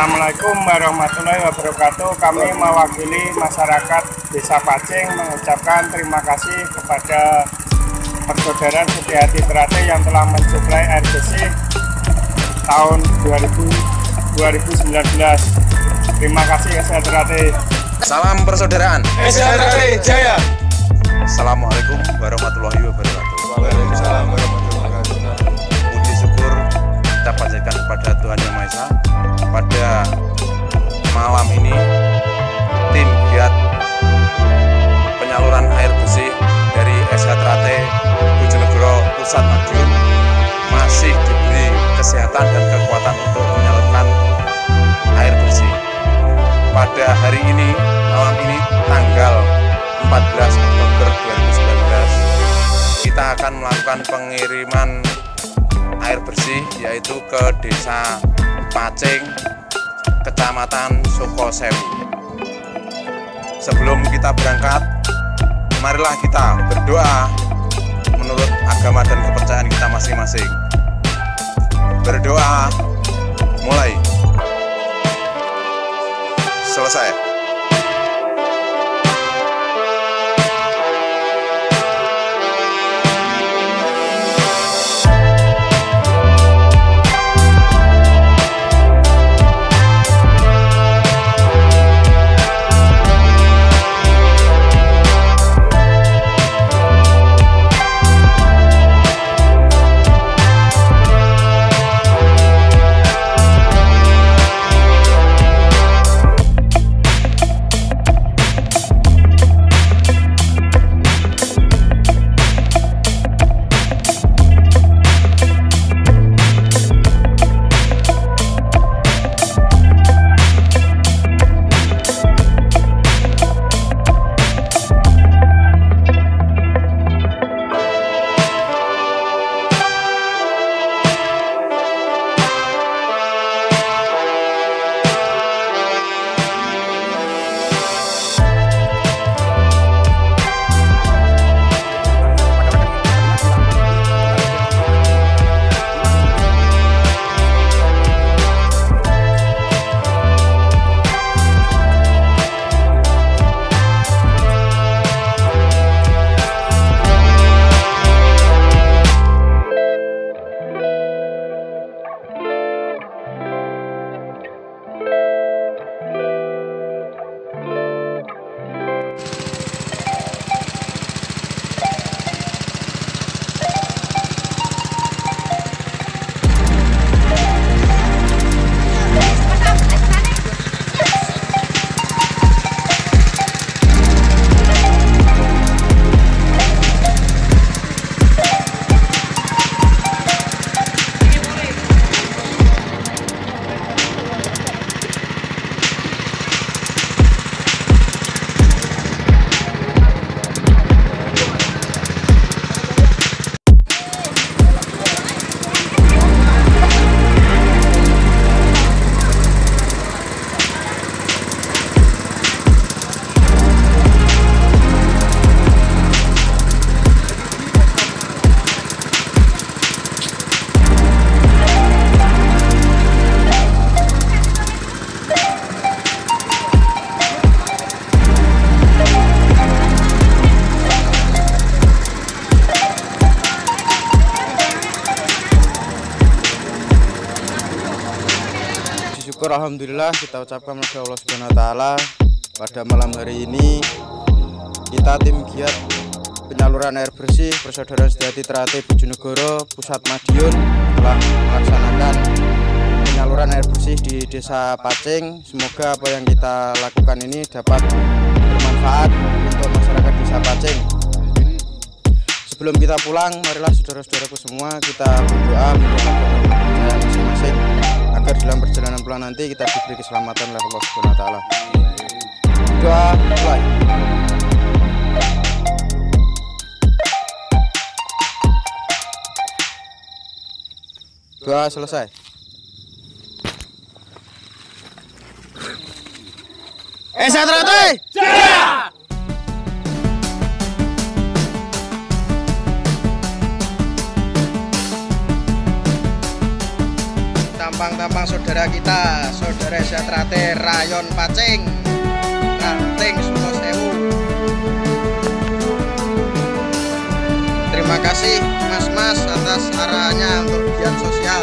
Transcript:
Assalamualaikum warahmatullahi wabarakatuh. Kami mewakili masyarakat Desa Pacing mengucapkan terima kasih kepada persaudaraan Setiati Terate yang telah mensuplai air bersih tahun 2000, 2019. Terima kasih Setiati Terate. Salam persaudaraan. SRT Jaya. Assalamualaikum warahmatullahi Hari ini, malam ini tanggal 14 Oktober 2019 kita akan melakukan pengiriman air bersih yaitu ke desa Pacing, kecamatan Sukosewu. Sebelum kita berangkat, marilah kita berdoa syukur alhamdulillah kita ucapkan kepada Allah Subhanahu wa taala pada malam hari ini kita tim giat penyaluran air bersih Persaudaraan Sejati Terate Bojonegoro Pusat Madiun telah melaksanakan penyaluran air bersih di Desa Pacing. Semoga apa yang kita lakukan ini dapat bermanfaat untuk masyarakat Desa Pacing. Sebelum kita pulang, marilah saudara-saudaraku semua kita berdoa masing-masing agar dalam perjalanan pulang nanti kita diberi keselamatan oleh Allah Subhanahu wa taala. Doa mulai. Doa selesai. Esa Trate! Tampang-tampang saudara kita, saudara Sejatrate Rayon Pacing, Ranting Sumosewu. Terima kasih Mas-mas atas arahannya untuk giat sosial.